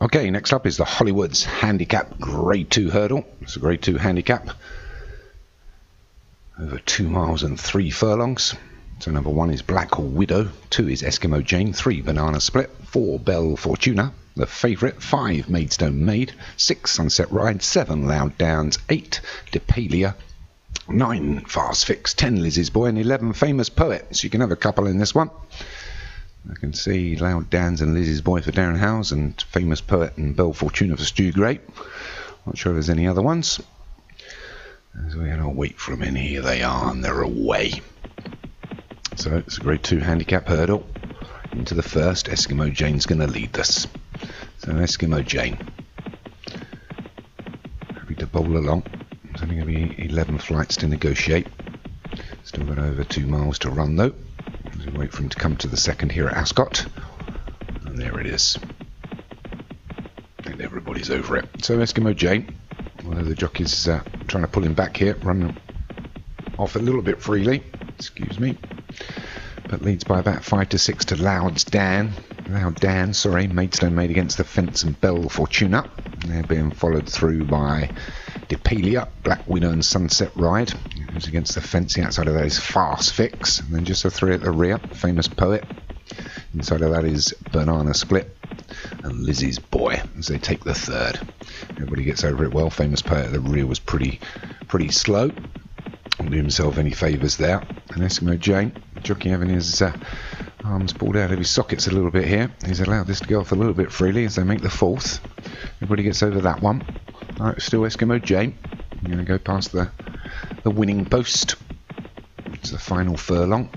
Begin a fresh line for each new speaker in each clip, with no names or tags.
Okay, next up is the Holloway's Handicap Grade 2 hurdle. It's a Grade 2 handicap. Over 2 miles and 3 furlongs. So number 1 is Black Widow, 2 is Eskimo Jane, 3 Banana Split, 4 Belle Fortuna, the favourite, 5 Maidstone Maid, 6 Sunset Ride, 7 Loud Downs, 8 Depalia, 9 Fast Fix, 10 Lizzie's Boy, and 11 Famous Poet. So you can have a couple in this one. I can see Loud Dan's and Lizzie's Boy for Darren Howes and Famous Poet and Belle Fortuna for Stu Great. Not sure if there's any other ones. As we going to wait for them in here, they are, and they're away. So it's a grade 2 handicap hurdle. Into the first, Eskimo Jane's going to lead this. So Eskimo Jane. Happy to bowl along. There's only going to be 11 flights to negotiate. Still got over 2 miles to run though. We wait for him to come to the second here at Ascot. And there it is. And everybody's over it. So Eskimo Jane, although the jockey's uh, trying to pull him back here, run off a little bit freely. Excuse me. But leads by about 5 to 6 to Loud's Dan. Loud Dan, sorry, Maidstone Maid against the fence and Belle Fortuna. They're being followed through by Depalia, Black Widow and Sunset Ride. Who's against the fence? The outside of that is Fast Fix. And then just a three at the rear, Famous Poet. Inside of that is Banana Split and Lizzie's Boy as they take the third. Everybody gets over it well. Famous Poet at the rear was pretty pretty slow. Won't do himself any favours there. And Eskimo Jane, jockey having his uh, arms pulled out of his sockets a little bit here. He's allowed this to go off a little bit freely as they make the fourth. Everybody gets over that one. Right, still Eskimo Jane. I'm going to go past the the winning post. It's the final furlong.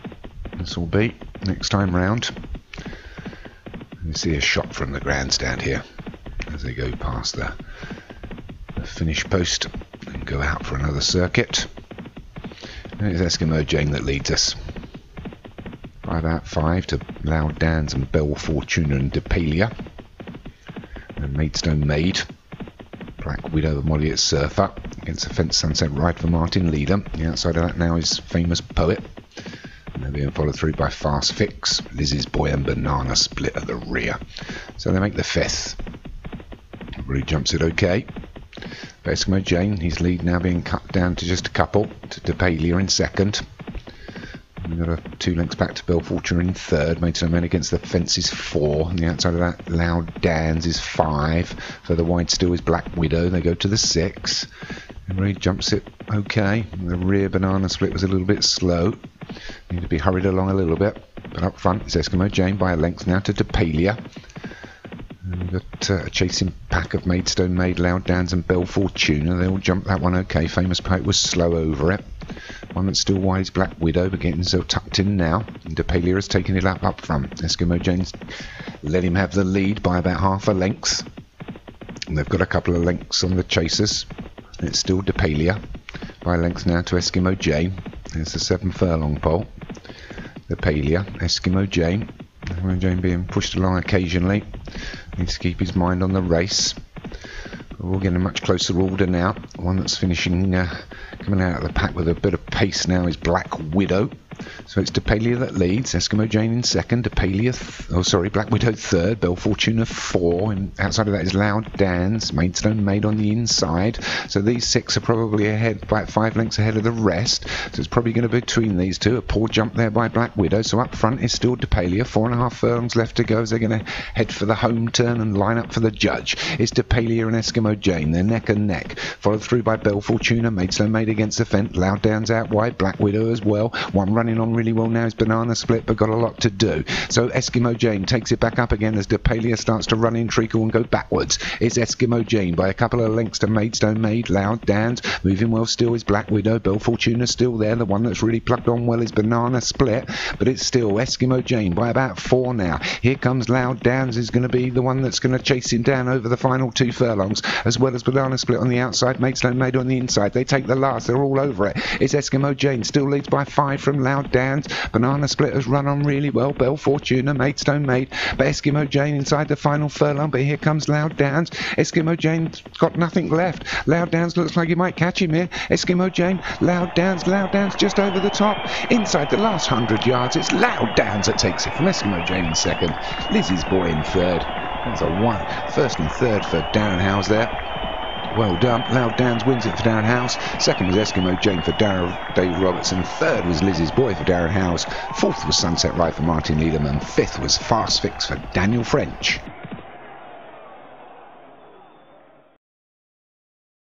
This will be next time round. You see a shot from the grandstand here as they go past the, the finish post and go out for another circuit. And it's Eskimo Jane that leads us. By about five to Loud Dan's and Belle Fortuna and Depalia. And Maidstone Maid. Black Widow of Molly at Surfer against the fence Sunset Ride for Martin Leader. The outside of that now is Famous Poet. And they're being followed through by Fast Fix, Lizzie's Boy and Banana Split at the rear. So they make the fifth. Everybody jumps it okay. Eskimo Jane, his lead now being cut down to just a couple, to Depalia in second. We've got a two lengths back to Belle Fortuna in third. Maidstone Man against the fence is four. The outside of that, Loud Dan's is five. Further wide still is Black Widow. They go to the six. Emery jumps it okay. The rear banana split was a little bit slow. Need to be hurried along a little bit. But up front is Eskimo Jane by a length now to Depalia. We've got uh, a chasing pack of Maidstone Maid, Loud Downs and Belle Fortuna. They all jumped that one okay. Famous Poet was slow over it. One that's still wide is Black Widow, but getting so tucked in now. And Depalia has taken it up up front. Eskimo Jane's let him have the lead by about half a length. And they've got a couple of lengths on the chasers. It's still Depalia. By length now to Eskimo Jane. There's the seven furlong pole. Depalia, Eskimo Jane. Eskimo Jane being pushed along occasionally. Needs to keep his mind on the race. We're getting a much closer order now. One that's finishing, uh, coming out of the pack with a bit of pace now is Black Widow. So it's Depalia that leads, Eskimo Jane in second, Depalia, th- oh sorry, Black Widow third, Belle Fortuna four, and outside of that is Loud Dance, Maidstone Maid on the inside. So these six are probably ahead, by five lengths ahead of the rest. So it's probably going to be between these two. A poor jump there by Black Widow. So up front is still Depalia, four and a half furlongs left to go as they're going to head for the home turn and line up for the judge. It's Depalia and Eskimo Jane, they're neck and neck, followed through by Belle Fortuna, Maidstone Maid against the fence, Loud Downs out wide, Black Widow as well. One running on really well now is Banana Split, but got a lot to do. So Eskimo Jane takes it back up again as Depalia starts to run in treacle and go backwards. It's Eskimo Jane by a couple of lengths to Maidstone Maid, Loud Downs, moving well still is Black Widow, Belle Fortuna still there. The one that's really plugged on well is Banana Split, but it's still Eskimo Jane by about four now. Here comes Loud Downs is going to be the one that's going to chase him down over the final two furlongs, as well as Banana Split on the outside, Maidstone Maid on the inside. They take the last, they're all over it. It's Eskimo Jane, still leads by five from Loud Downs. Banana Split has run on really well. Belle Fortuna, Maidstone Maid, but Eskimo Jane inside the final furlong. But here comes Loud Downs. Eskimo Jane's got nothing left. Loud Downs looks like he might catch him here. Eskimo Jane, Loud Downs, Loud Downs just over the top. Inside the last hundred yards, it's Loud Downs that takes it from Eskimo Jane in second. Lizzie's boy in third. That's a one. First and third for Darren Howes there. Well done. Loud Downs wins it for Darren House. Second was Eskimo Jane for Darren, Dave Robertson. Third was Lizzie's Boy for Darren House. Fourth was Sunset Ride for Martin Leaderman. Fifth was Fast Fix for Daniel French.